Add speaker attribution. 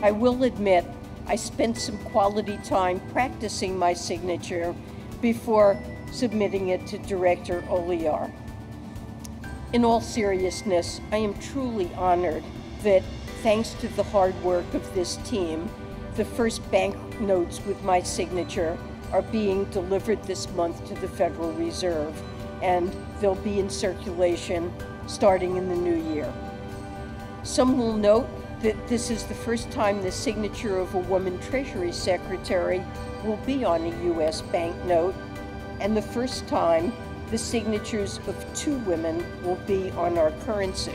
Speaker 1: I will admit I spent some quality time practicing my signature before submitting it to Director Olijar. In all seriousness, I am truly honored that, thanks to the hard work of this team, the first banknotes with my signature are being delivered this month to the Federal Reserve, and they'll be in circulation starting in the new year. Some will note that this is the first time the signature of a woman Treasury Secretary will be on a U.S. banknote, and the first time the signatures of two women will be on our currency.